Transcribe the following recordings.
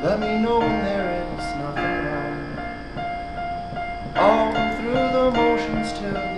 Let me know when there is nothing wrong. All through the motions till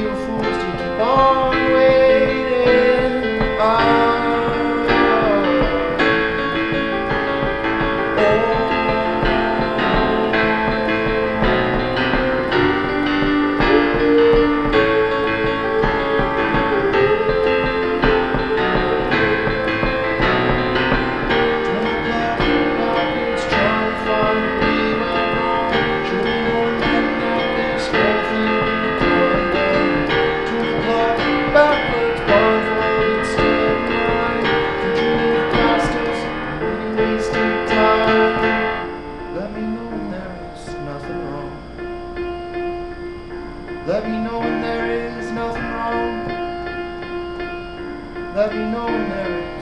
you fools to keep. Let me know when there is nothing wrong. Let me know when there is.